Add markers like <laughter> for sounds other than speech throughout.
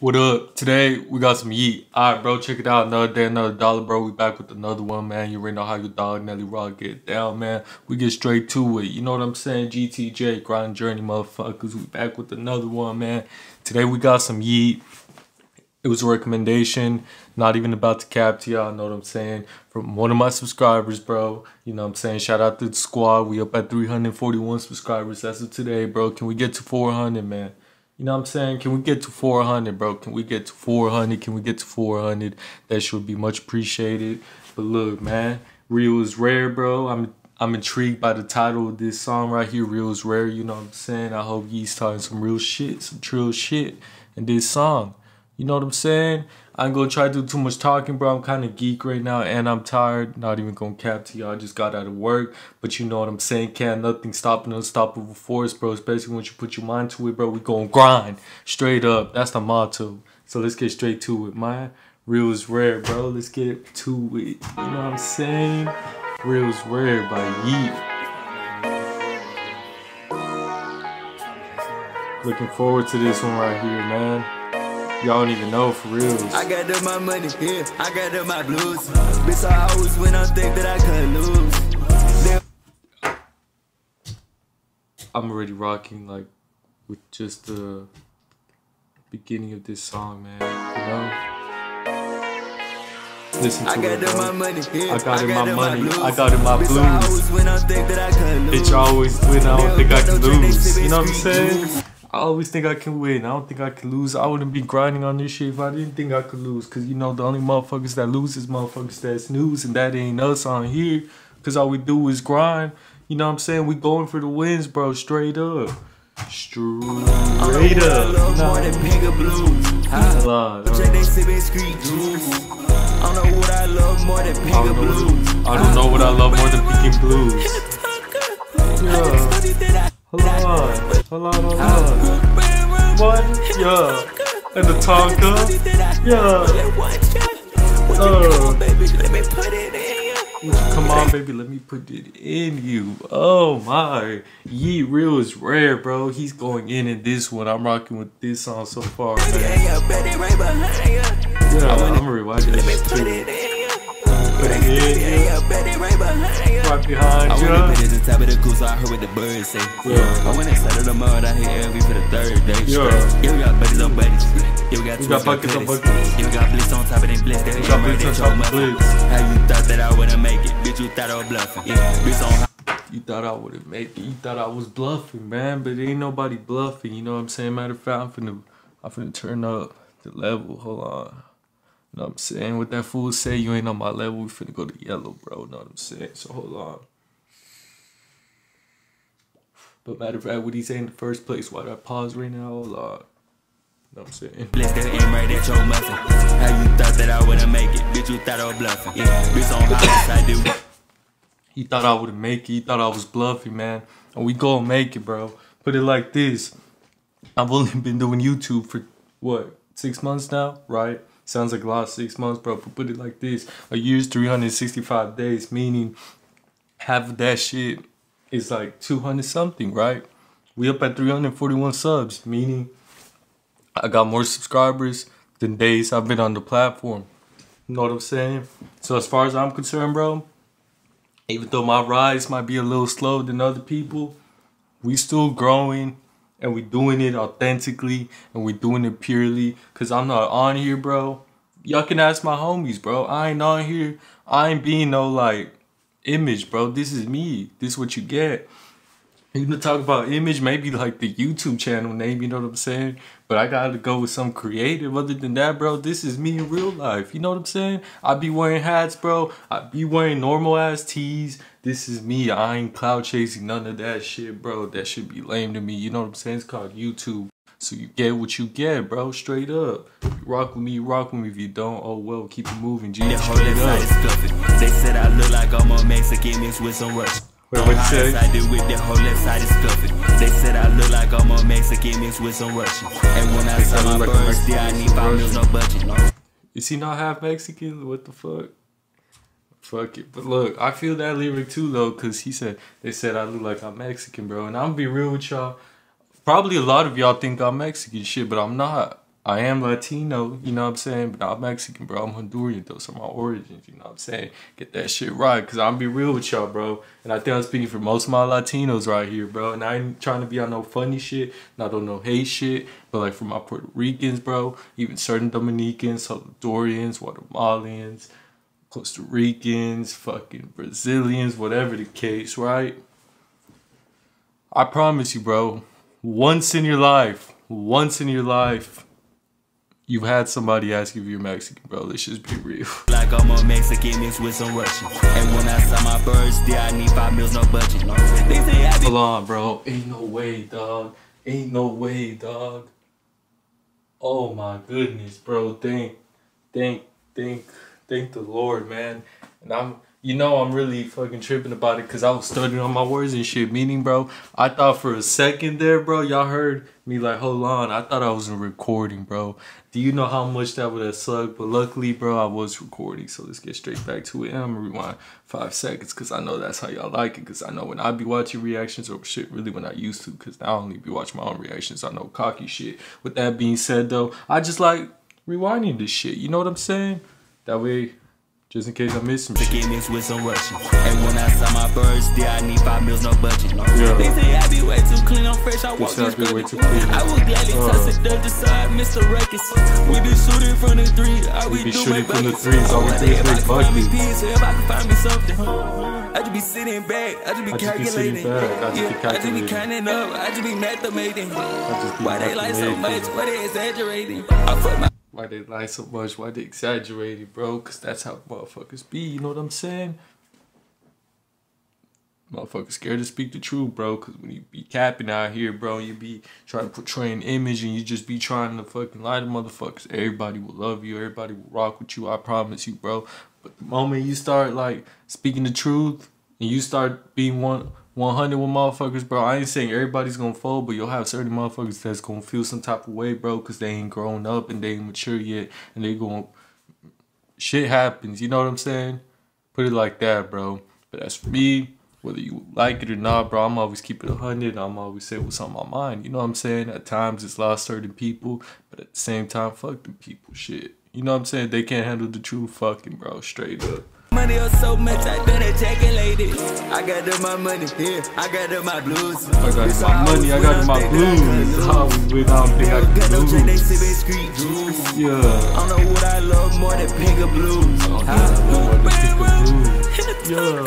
What up? Today we got some Yeat. Alright, bro, check it out. Another day, another dollar, bro. We back with another one, man. You already know how your dog Nelly Rod get down, man. We get straight to it. You know what I'm saying? GTJ, Grind Journey, motherfuckers. We back with another one, man. Today we got some Yeat. It was a recommendation, not even about the cap to y'all, know what I'm saying? From one of my subscribers, bro. You know what I'm saying? Shout out to the squad. We up at 341 subscribers. That's it today, bro. Can we get to 400, man? You know what I'm saying? Can we get to 400, bro? Can we get to 400? Can we get to 400? That should be much appreciated. But look, man, real is rare, bro. I'm I'm intrigued by the title of this song right here. Real is rare. You know what I'm saying? I hope he's talking some real shit, some true shit in this song. You know what I'm saying? I'm gonna try to do too much talking, bro. I'm kind of geek right now and I'm tired. Not even gonna cap to y'all. I just got out of work. But you know what I'm saying? Can't nothing stop an unstoppable force, bro. Especially once you put your mind to it, bro. We gonna grind straight up. That's the motto. So let's get straight to it, My Real is rare, bro. Let's get to it. You know what I'm saying? Real is rare by Yeat. Looking forward to this one right here, man. Y'all don't even know for real. I got them my money, yeah. I got them my blues. Bitch, I always win on think that I couldn't lose. I'm already rocking like with just the beginning of this song, man. You know? Listen to I got it, them my bro. money, yeah. I got in my them money. blues. I got in my Bitch, I blues. always win on think that I. Bitch, I always win. I don't think I can lose. You know what I'm saying? I always think I can win. I don't think I can lose. I wouldn't be grinding on this shit if I didn't think I could lose. Cause you know the only motherfuckers that lose is motherfuckers that snooze, and that ain't us on here. Cause all we do is grind. You know what I'm saying? We going for the wins, bro. Straight up. Straight I don't know what I love more than pink or blues. Uh. I don't know what I love more than pink and blues. I don't know what I love more than picking blues. <laughs> Yeah. Hold on. Hold on, hold on. What? Yeah. And the Tonka? Yeah. Uh. Come on, baby, let me put it in you. Oh my. Yeat Real is rare, bro. He's going in in this one. I'm rocking with this song so far, man. Yeah, I'm gonna rewatch that shit too. Put it in you. Right behind I you. wanna put it the top of the cool, so I heard what the birds say. Yeah. I went inside of the mud, I hit every for the third day. Yeah. Yeah, we got buddies on buddies. Yeah, we got got buckets on buckets. Yeah, we got blitz on top of them blitz. They got blitz on top of blitz. How you thought that I wouldn't make it? Bitch, you thought I was bluffing. Yeah, bitch on You thought I would have made it. You thought I was bluffing, man. But ain't nobody bluffing. You know what I'm saying? Matter of fact, I'm finna, I'm finna turn up the level. Hold on. Know what I'm saying? What that fool say, you ain't on my level. We finna go to yellow, bro. Know what I'm saying? So hold on. But matter of fact, what he say in the first place? Why did I pause right now? Hold on. Know what I'm saying? they aim right at your muffin. How you thought that I wouldn't make it? Bitch, you thought I was bluffing. Yeah, bitch on high, I do. He thought I would make it. He thought I was bluffing, man. And we gonna make it, bro. Put it like this. I've only been doing YouTube for what six months now, right? Sounds like a lot, six months, bro. But put it like this: a year's 365 days, meaning half of that shit is like 200 something, right? We up at 341 subs, meaning I got more subscribers than days I've been on the platform. You know what I'm saying? So as far as I'm concerned, bro, even though my rise might be a little slow than other people, we still growing and we doing it authentically and we doing it purely. Cause I'm not on here, bro. Y'all can ask my homies, bro. I ain't on here. I ain't being no like image, bro. This is me. This is what you get. You can talk about image, maybe like the YouTube channel name, you know what I'm saying? But I gotta go with some creative. Other than that, bro, this is me in real life. You know what I'm saying? I be wearing hats, bro. I be wearing normal ass tees. This is me. I ain't cloud chasing none of that shit, bro. That should be lame to me. You know what I'm saying? It's called YouTube. So you get what you get, bro. Straight up. You rock with me, you rock with me. If you don't, oh well, keep it moving, G. Whole Straight inside is up. They said I look like I'm a Mexican mixed with some Russian. Wait, what you say? I with the whole left side is fluffy. They said I look like I'm a Mexican mixed with some Russian. And when I saw my birds, I need five meals, no budget. Is he not half Mexican? What the fuck? Fuck it. But look, I feel that lyric too though, cause he said they said I look like I'm Mexican, bro. And I'm gonna be real with y'all. Probably a lot of y'all think I'm Mexican shit, but I'm not. I am Latino, you know what I'm saying? But I'm Mexican, bro. I'm Honduran. Those are my origins, you know what I'm saying? Get that shit right, because I'm be real with y'all, bro. And I think I'm speaking for most of my Latinos right here, bro. And I ain't trying to be on no funny shit, not on no hate shit. But like for my Puerto Ricans, bro, even certain Dominicans, Salvadorians, Guatemalans, Costa Ricans, fucking Brazilians, whatever the case, right? I promise you, bro, once in your life, once in your life, You've had somebody ask you if you're Mexican, bro. Let's just be real. <laughs> Like I'm a Mexican mixed with some Russian. And when I saw my birthday, I need five meals, no budget. They say I Hold on, bro. Ain't no way, dog. Ain't no way, dog. Oh my goodness, bro. Thank, thank, thank, thank the Lord, man. And I'm you know I'm really fucking tripping about it because I was studying on my words and shit. Meaning, bro, I thought for a second there, bro, y'all heard me like, hold on. I thought I was in recording, bro. Do you know how much that would have sucked? But luckily, bro, I was recording. So let's get straight back to it. And I'm gonna rewind five seconds because I know that's how y'all like it. Because I know when I be watching reactions or shit, really when I used to, because I only be watching my own reactions. I know cocky shit. With that being said, though, I just like rewinding this shit. You know what I'm saying? That way just in case I miss some shit. mixed with some Russian. And when I saw my birthday, I need five meals, no budget. Yeah. They say I be way too clean, I'm fresh, I walk this way too clean. I will gladly uh. touch the dirt side, Mr. Ruckus. We be shooting from the three, I we, be shooting from the three, all we do is make buckets. If I can find me something. I just be sitting back, I just be I calculating. Just yeah, I just be counting up, I just be mathemating. Why they like so much, why they exaggerating? I fuck my why they lie so much, why they exaggerate it, bro. Cause that's how motherfuckers be, you know what I'm saying? Motherfuckers scared to speak the truth, bro. Cause when you be capping out here, bro, you be trying to portray an image and you just be trying to fucking lie to motherfuckers. Everybody will love you, everybody will rock with you, I promise you, bro. But the moment you start like speaking the truth and you start being one 100 with motherfuckers, bro. I ain't saying everybody's gonna fold, but you'll have certain motherfuckers that's gonna feel some type of way, bro, because they ain't grown up and they ain't mature yet, and they gonna shit happens. You know what I'm saying? Put it like that, bro. But as for me, whether you like it or not, bro, I'm always keep it 100. I'm always say what's on my mind. You know what I'm saying? At times it's lost certain people, but at the same time, fuck them people. Shit. You know what I'm saying? They can't handle the truth, fucking, bro. Straight up money or so much, I done ejaculated. I got them my money, yeah, I got them my blues. I got my money, I got my blues. How we went out I got no they street juice. Yeah. I don't know what I love more than pink or blues. I don't know more than pink or blues. Yeah.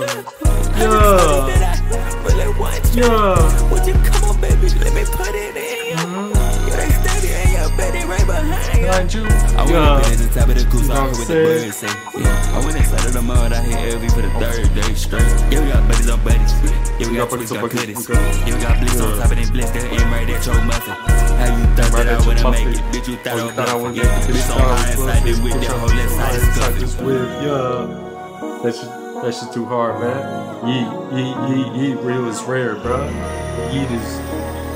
Yeah. Yeah. Would you come on, baby? Let me put it in. Mm-hmm. You ain't steady and your baby right behind you. I would have been at the top of the goose, I heard what the birds say. Yeah. I went inside the mud, I hit LV for the third day straight. Yeah, we got buddies on buddies. Yeah, we got buddies on buddies. Yeah, we got blitz on top of them blitz. That aim right there, choke muffin. How you thought that I wouldn't make it? Bitch, you thought oh, I was gonna get it. Bitch, on high inside this whip, that whole inside this whip. Yeah. That's just, that's just too hard, man. Yeat, Yeat, Yeat, Yeat, real is rare, bro. Yeat is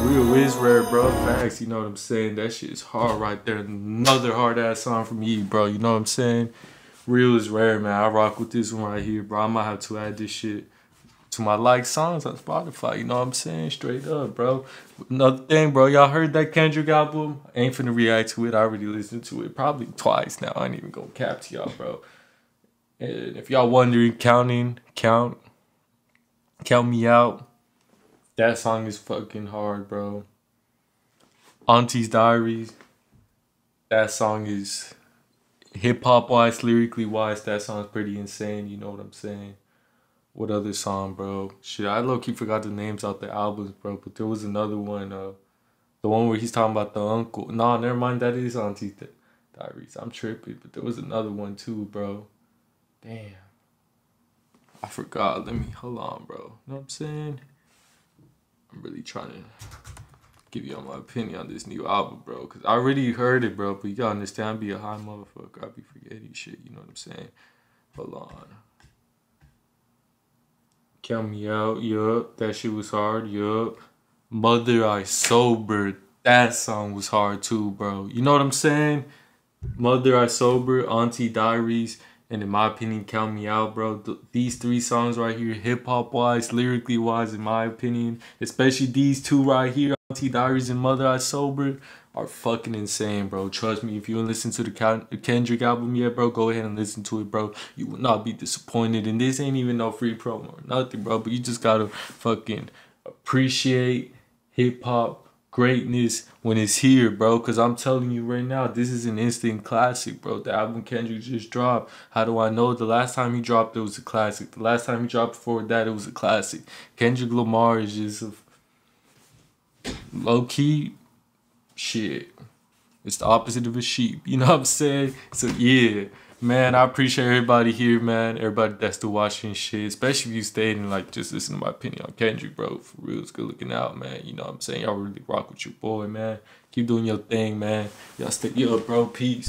Real is rare, bro. Facts, you know what I'm saying? That shit is hard right there. Another hard ass song from you, bro. You know what I'm saying? Real is rare, man. I rock with this one right here, bro. I might have to add this shit to my like songs on Spotify. You know what I'm saying? Straight up, bro. Another thing, bro. Y'all heard that Kendrick album? Ain't finna react to it. I already listened to it probably twice now. I ain't even gonna cap to y'all, bro. And if y'all wondering, counting, count, count me out. That song is fucking hard, bro. Auntie's Diaries. That song is hip hop wise, lyrically wise. That song's pretty insane. You know what I'm saying? What other song, bro? Shit, I low key forgot the names out the albums, bro. But there was another one, uh, the one where he's talking about the uncle. Nah, never mind. That is Auntie's Diaries. I'm tripping, but there was another one too, bro. Damn. I forgot. Let me hold on, bro. You know what I'm saying? I'm really trying to give y'all my opinion on this new album, bro. Cause I already heard it, bro. But you gotta understand, I be a high motherfucker. I be forgetting shit. You know what I'm saying? Hold on. Count me out. Yup. That shit was hard. Yup. Mother I Sober. That song was hard too, bro. You know what I'm saying? Mother I Sober. Auntie Diaries and in my opinion, count me out, bro. Th- these three songs right here, hip hop wise, lyrically wise, in my opinion, especially these two right here, T Diaries and Mother I Sober, are fucking insane, bro. Trust me, if you haven't listened to the Kendrick album yet, bro, go ahead and listen to it, bro. You will not be disappointed. And this ain't even no free promo or nothing, bro. But you just gotta fucking appreciate hip hop greatness when it's here, bro. Cause I'm telling you right now, this is an instant classic, bro. The album Kendrick just dropped. How do I know? The last time he dropped, it was a classic. The last time he dropped before that, it was a classic. Kendrick Lamar is just a low key shit. It's the opposite of a sheep. You <laughs> know what I'm saying? So yeah. Man, I appreciate everybody here, man. Everybody that's still watching shit. Especially if you stayed and like just listen to my opinion on Kendrick, bro. For real, it's good looking out, man. You know what I'm saying? Y'all really rock with your boy, man. Keep doing your thing, man. Y'all stay up, bro. Peace.